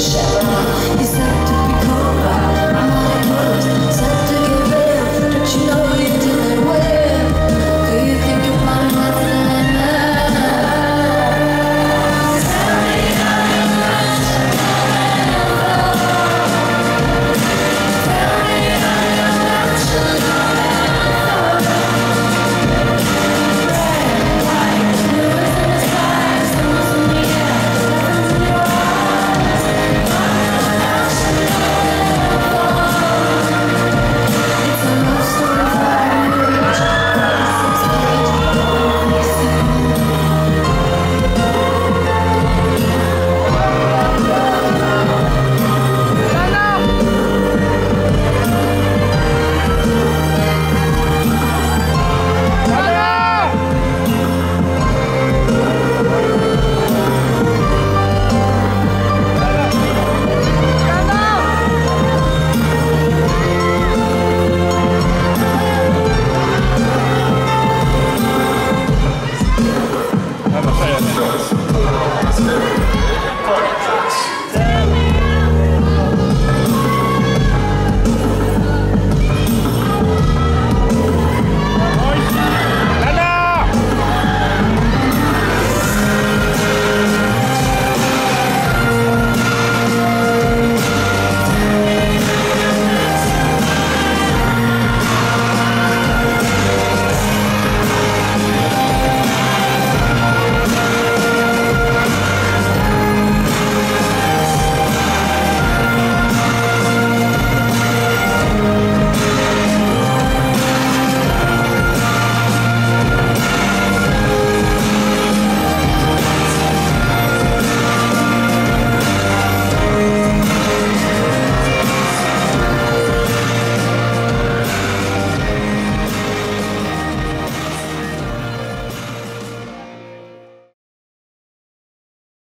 shepherd.